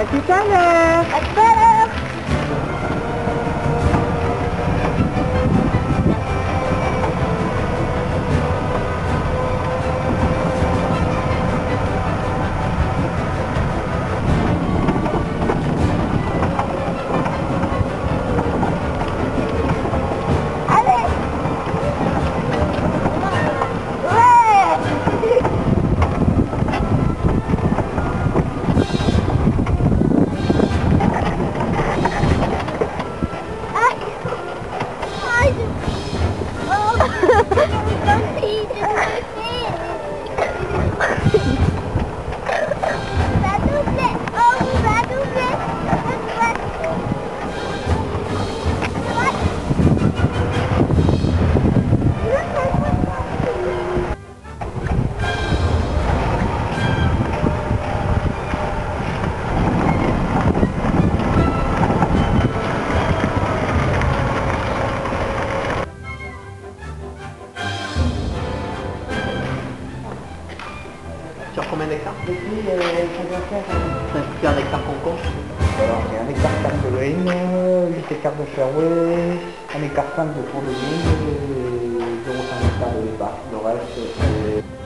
At Tita Lex! Sur combien d'hectares Depuis, euh, combien C'est un hectare concombre. Alors, j'ai un hectare 4 de Lorraine, 8 hectares de fairway, un hectare 5 de fond de ligne, et 0,5 hectares de départ. Le reste, c'est